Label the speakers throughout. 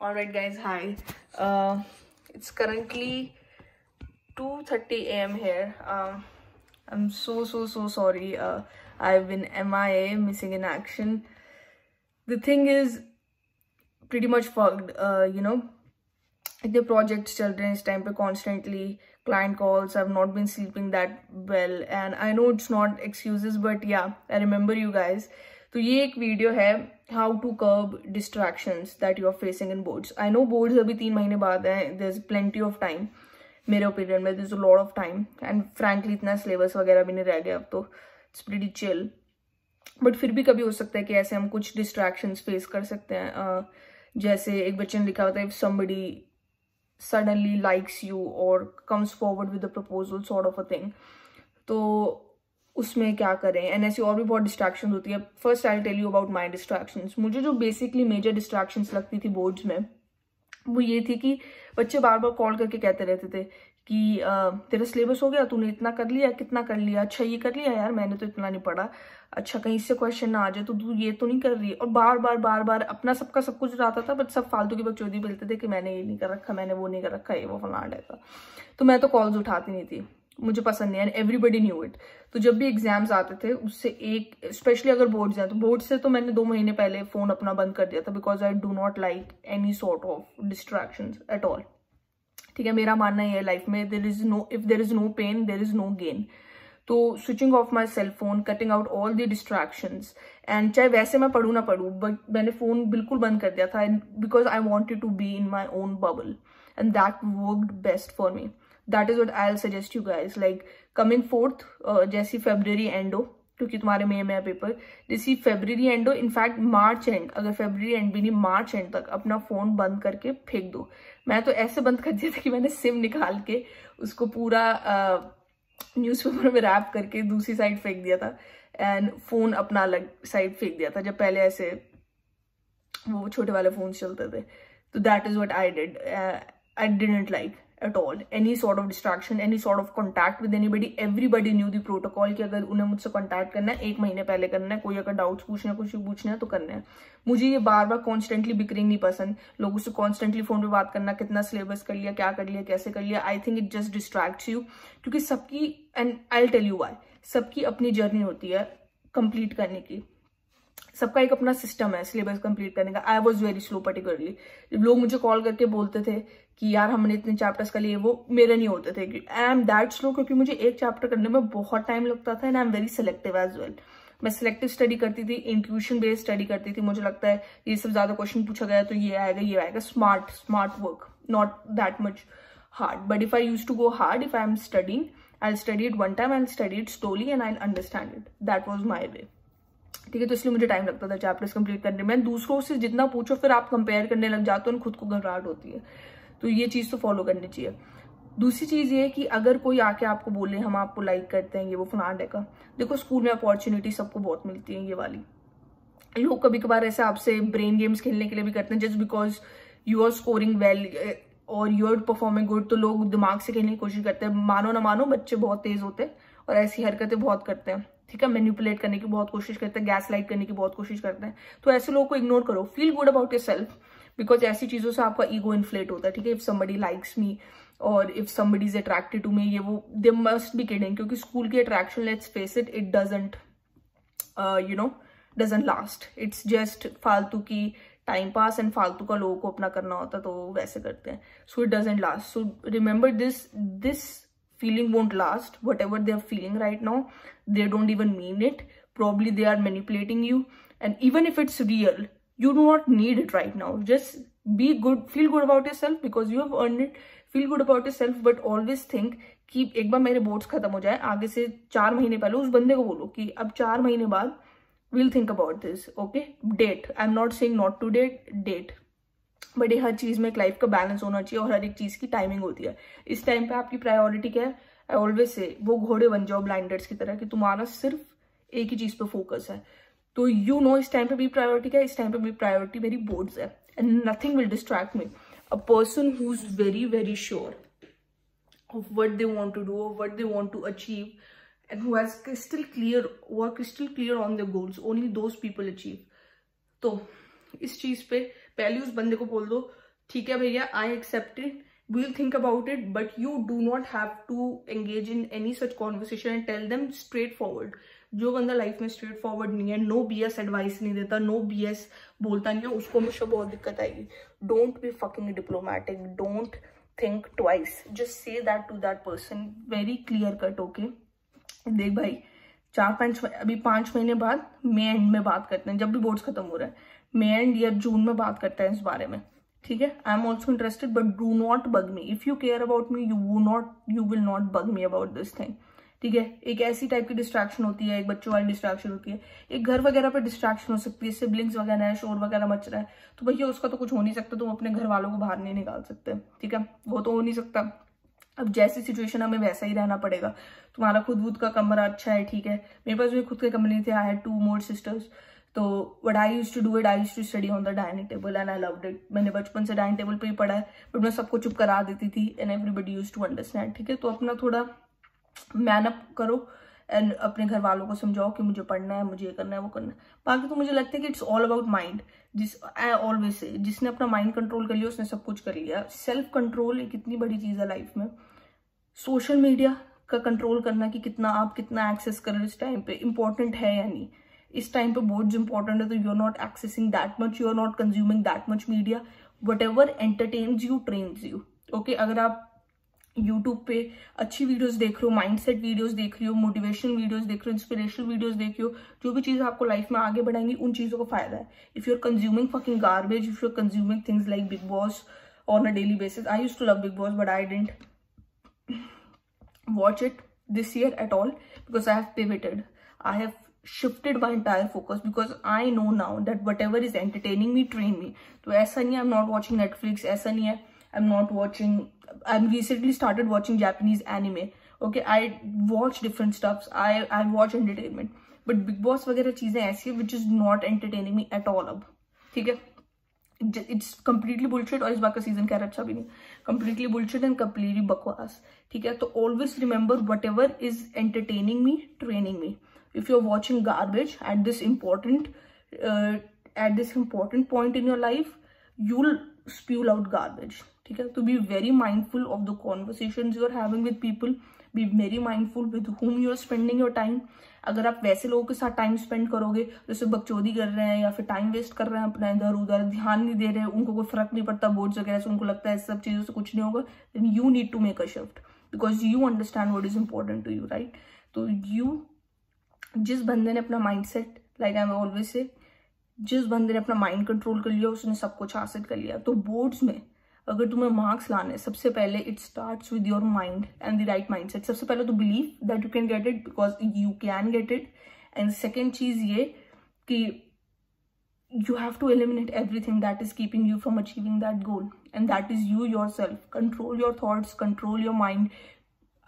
Speaker 1: alright guys hi. Uh, it's currently 2:30 a.m here. Um, i'm so so so sorry. Uh, i've been mia missing in action. The thing is pretty much fucked. Uh, you know the project, children it's time constantly client calls. I've not been sleeping that well. And i know it's not excuses but yeah i remember you guys. तो ये एक video है how to curb distractions that you are facing in boards I know boards अभी तीन महीने बाद हैं there is plenty of time मेरे ओपिनियन में this a lot of time and frankly इतना सिलेबस वगैरह भी नहीं रह गया अब तो. इट्स प्रीटी चिल बट फिर भी कभी हो सकता है कि ऐसे हम कुछ डिस्ट्रैक्शंस फेस कर सकते हैं. uh, जैसे एक बच्चे ने लिखा होता है if somebody suddenly likes you or comes forward with a proposal sort of a thing. तो उसमें क्या करें? एंड ऐसी और भी बहुत डिस्ट्रैक्शन होती है। First I tell you about my distraction मुझे जो बेसिकली मेजर डिस्ट्रैक्शन लगती थी बोर्ड्स में, वो ये थी कि बच्चे बार बार कॉल करके कहते रहते थे कि तेरा सिलेबस हो गया, तूने इतना कर लिया, कितना कर लिया? अच्छा ये कर लिया यार, मैंने तो इतना नहीं पढ़ा। अच्छा कहीं से क्वेश्चन ना आ जाए तो तू ये तो नहीं कर रही? और बार बार बार बार अपना सबका सब कुछ रहता था बट सब फालतू की बकचोदी मिलते थे कि मैंने ये नहीं कर रखा, मैंने वो नहीं कर रखा, ये वो फलाना रहता तो मैं तो कॉल्स उठाती नहीं थी। मुझे पसंद नहीं एंड एवरीबडी न्यू इट तो जब भी एग्ज़ाम्स आते थे, उससे एक स्पेशली अगर बोर्ड्स हैं तो बोर्ड से तो मैंने दो महीने पहले फ़ोन अपना बंद कर दिया था because I do not like any sort of distraction at all ठीक है, मेरा मानना ये है लाइफ में there is no if there is no pain there is no gain तो switching off my cell phone cutting out all the distraction and चाहे वैसे मैं पढ़ू ना पढ़ू बट मैंने फ़ोन बिल्कुल बंद कर दिया था because I wanted to be in my own bubble and that worked best for me that is what I'll suggest you guys like coming fourth जैसी फेब्रवरी एंड हो क्योंकि तुम्हारे में है पेपर जैसी फेब्रवरी एंड हो इनफैक्ट मार्च एंड अगर February and भी नहीं मार्च एंड तक अपना फ़ोन बंद करके फेंक दो। मैं तो ऐसे बंद कर दिया था कि मैंने सिम निकाल के उसको पूरा न्यूज़पेपर में रैप करके दूसरी साइड फेंक दिया था। एंड फ़ोन अपना अलग साइड फेंक दिया था, जब पहले ऐसे वो छोटे वाले फ़ोन चलते थे। तो that is what I did I didn't like at all. Any sort of distraction, any sort of contact with anybody. Everybody knew the protocol कि अगर उन्हें मुझसे contact करना है, एक महीने पहले करना है, कोई अगर डाउट्स पूछना है, कुछ पूछना है तो करना है। मुझे ये बार बार कॉन्स्टेंटली बिक्रिंग नहीं पसंद। लोगों से कॉन्स्टेंटली फ़ोन पे बात करना, कितना सिलेबस कर लिया, क्या कर लिया, कैसे कर लिया I think it just distract you क्योंकि सबकी and I tell you why सबकी अपनी जर्नी होती है कंप्लीट करने की। सबका एक अपना सिस्टम है सिलेबस कंप्लीट करने का। I was very slow particularly लोग मुझे कॉल करके बोलते थे कि यार हमने इतने चैप्टर्स कर लिए, वो मेरे नहीं होते थे। आई एम दैट स्लो क्योंकि मुझे एक चैप्टर करने में बहुत टाइम लगता था and I am very selective as well मैं सिलेक्टिव स्टडी करती थी इंट्यूशन बेस्ड स्टडी करती थी। मुझे लगता है ये सब ज़्यादा क्वेश्चन पूछा गया तो ये आएगा ये आएगा। Smart smart work not that much hard but if I use to go hard if I am studying I study it one time I study it slowly and I understand it that was my way ठीक है तो इसलिए मुझे time लगता था chapters complete करने में। दूसरों से जितना पूछो, फिर आप कंपेयर करने लग जाते हो खुद को घबराहट होती है। तो ये चीज़ तो फॉलो करनी चाहिए। दूसरी चीज़ ये कि अगर कोई आके आपको बोले, हम आपको लाइक करते हैं ये वो फ्लांड है का देखो स्कूल में अपॉर्चुनिटी सबको बहुत मिलती है, ये वाली। लोग कभी कभार ऐसे आपसे ब्रेन गेम्स खेलने के लिए भी करते हैं just because you are scoring well और यू आर परफॉर्मिंग गुड तो लोग दिमाग से खेलने की कोशिश करते हैं। मानो ना मानो, बच्चे बहुत तेज होते हैं और ऐसी हरकतें बहुत करते हैं। ठीक है मैन्यूपुलेट करने की बहुत कोशिश करते हैं गैस लाइट करने की बहुत कोशिश करते हैं। तो ऐसे लोगों को इग्नोर करो। Feel good about yourself because ऐसी चीज़ों से आपका ईगो इन्फ्लेट होता है, ठीक है? इफ़ समबडी लाइक्स मी और if somebody is attracted to me ये वो दे मस्ट बी किडिंग क्योंकि स्कूल की attraction let's face it it doesn't you know doesn't last it's just फालतू की टाइम पास एंड फालतू का लोगों को अपना करना होता तो वैसे करते हैं। So it doesn't last so remember this this feeling won't last whatever they're feeling right now they don't even mean it probably they are manipulating you and even if it's real you do not need it right now just be good feel good about yourself because you have earned it feel good about yourself but always think कि एक बार मेरे boards खत्म हो जाए आगे से चार महीने पहले उस बंदे को बोलो कि अब चार महीने बाद will think about this okay date I am not saying not to date date but हर चीज़ में एक लाइफ का बैलेंस होना चाहिए और हर एक चीज़ की टाइमिंग होती है। इस टाइम पे आपकी प्रायोरिटी क्या है? आई ऑलवेज से वो घोड़े बन जाओ ब्लाइंडर्स की तरह कि तुम्हारा सिर्फ़ एक ही चीज़ पे फोकस है। तो यू नो इस टाइम पे भी प्रायोरिटी क्या है? इस टाइम पे भी प्रायोरिटी मेरी बोर्ड्स है। And nothing will distract me a person who is very very sure what they want to do or what they want to achieve, and who has crystal clear or crystal clear on their goals, only those people achieve. तो इस चीज़ पे पहले उस बंदे को बोल दो, ठीक है भैया I accepted think about it but you do not not have to engage in any such conversation and tell them straightforward. जो बंदा लाइफ में स्ट्रेट फॉरवर्ड नहीं है नो बी एस एडवाइस नहीं देता नो बी एस बोलता नहीं है, उसको हमेशा बहुत दिक्कत आएगी। Don't be fucking diplomatic don't think twice just say that to that person very clear cut okay देख भाई, चार पाँच, अभी पाँच महीने बाद मे एंड में बात करते हैं, जब भी बोर्ड्स खत्म हो रहा है। मे एंड या जून में बात करते हैं इस बारे में। ठीक है? I am also interested but do not bug me if you care about me you won't you will not bug me about this thing ठीक है? एक ऐसी टाइप की डिस्ट्रैक्शन होती है, एक बच्चों वाली डिस्ट्रैक्शन होती है। एक घर वगैरह पर डिस्ट्रैक्शन हो सकती है सिबलिंग्स वगैरह है, शोर वगैरह मच रहा है। तो भैया, उसका तो कुछ हो नहीं सकता, तुम अपने घर वालों को बाहर नहीं निकाल सकते। ठीक है? वो तो हो नहीं सकता। अब जैसी सिचुएशन हमें वैसा ही रहना पड़ेगा। तुम्हारा खुद खुद का कमरा अच्छा है, ठीक है? मेरे पास भी खुद के कमरे थे I had two more sisters तो what I use to do it I use to study on the dining table and I love it मैंने बचपन से डाइनिंग टेबल पे ही पढ़ा है बट मैं सबको चुप करा देती थी and everybody use to understand ठीक है? तो अपना थोड़ा मैनअप करो एंड अपने घर वालों को समझाओ कि मुझे पढ़ना है, मुझे ये करना है, वो करना है। बाकी तो मुझे लगता है कि इट्स ऑल अबाउट माइंड जिस आई ऑलवेज से जिसने अपना माइंड कंट्रोल कर लिया, उसने सब कुछ कर लिया। सेल्फ कंट्रोल एक इतनी बड़ी चीज़ है लाइफ में। सोशल मीडिया का कंट्रोल करना कि कितना आप कितना एक्सेस कर रहे हो इस टाइम पे इंपॉर्टेंट है या नहीं। इस टाइम पे बहुत इंपॉर्टेंट है तो you are not accessing that much you are not consuming that much media whatever entertains you trains you okay अगर आप यूट्यूब पे अच्छी वीडियोस देख रहे हो माइंडसेट वीडियोस देख रही हो मोटिवेशनल वीडियोस देख रहे हो इंस्पिरेशनल वीडियोस देख रहे हो, जो भी चीज़ आपको लाइफ में आगे बढ़ाएँगी, उन चीज़ों का फ़ायदा है if you are consuming fucking garbage if you are consuming things like Bigg Boss on a daily basis I use to love Bigg Boss but I didn't watch it this year at all because I have pivoted. I have shifted my entire focus because I know now that whatever is entertaining me, train me. So aisa nahi I'm not watching Netflix, aisa nahi hai I'm not watching, I'm recently started watching Japanese anime. Okay, I watch different stuffs. I, I watch entertainment. But Big Boss वगैरह चीजें ऐसी है which is not entertaining me at all अब ठीक है it's completely bullshit और इस बार का सीजन कह रहा अच्छा भी नहीं कम्प्लीटली बुलशिट एंड कम्प्लीटली बकवास ठीक है तो always remember whatever is entertaining me training me if you are watching garbage at this important at this important point in your life you'll spew out garbage ठीक है? तो be very mindful of the conversation you are having with people be very mindful with whom you are spending your time अगर आप वैसे लोगों के साथ time spend करोगे, जैसे बकचोदी कर रहे हैं या फिर टाइम वेस्ट कर रहे हैं, अपना इधर उधर ध्यान नहीं दे रहे, उनको कोई फ़र्क नहीं पड़ता बोर्ड्स वगैरह से, उनको लगता है सब चीज़ों से कुछ नहीं होगा then you need to make a shift because you understand what is important to you right तो यू जिस बंदे ने अपना mindset like I always say जिस बंदे ने अपना माइंड कंट्रोल कर लिया, उसने सब कुछ हासिल कर लिया। तो बोर्ड्स में अगर तुम्हें मार्क्स लाने, सबसे पहले it start with your mind and the right mindset सबसे पहले तो believe that you can get it because you can get it and second चीज़ ये कि you have to eliminate everything that is keeping you from achieving that goal and that is you yourself control your thoughts control your mind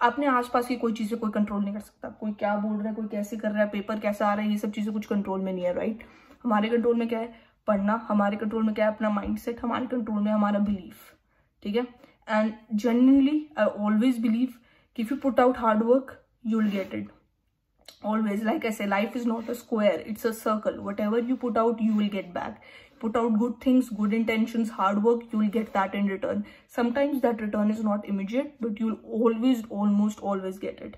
Speaker 1: अपने आसपास की कोई चीज़ें कोई control नहीं कर सकता। कोई क्या बोल रहा है, कोई कैसे कर रहा है पेपर कैसा आ रहा है, ये सब चीज़ें कुछ कंट्रोल में नहीं है राइट हमारे कंट्रोल में क्या है? पढ़ना। हमारे कंट्रोल में क्या है? अपना माइंड सेट हमारे कंट्रोल में हमारा बिलीफ ठीक है? And generally I always believe कि if you put out hard work you will get it always like i say life is not a square it's a circle. Whatever you put out you will get back. Put out good things good intentions hard work you will get that in return. Sometimes that return is not immediate but you'll always almost always get it.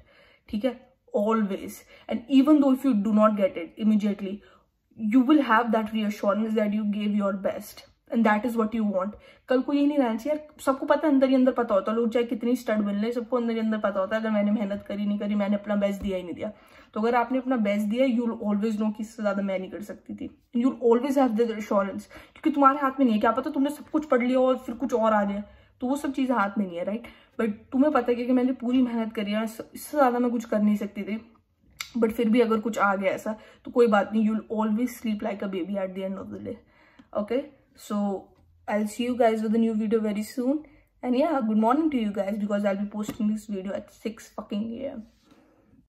Speaker 1: okay always. And even though if you do not get it immediately you will have that reassurance that you gave your best and that is what you want कल को ये नहीं रहना चाहिए, यार, सबको पता है अंदर ही अंदर पता होता है। लोग चाहे कितनी स्टड मिल रहे सबको अंदर ही अंदर पता होता है, अगर मैंने मेहनत करी, नहीं करी, मैंने अपना बेस्ट दिया ही नहीं दिया। तो अगर आपने अपना बेस्ट दिया यू ऑलवेज नो कि इससे ज़्यादा मैं नहीं कर सकती थी। You always have the insurance क्योंकि तुम्हारे हाथ में नहीं है। क्या पता तुमने सब कुछ पढ़ लिया और फिर कुछ और आ जाए। तो वो सब चीज़ें हाथ में नहीं है राइट बट तुम्हें पता है कि मैंने पूरी मेहनत करी है, इससे ज़्यादा मैं कुछ कर नहीं सकती थी। बट फिर भी अगर कुछ आ गया ऐसा तो कोई बात नहीं you'll always sleep like a baby at the end of the day okay so I'll see you guys with a new video very soon. And yeah, good morning to you guys because I'll be posting this video at 6 fucking a.m.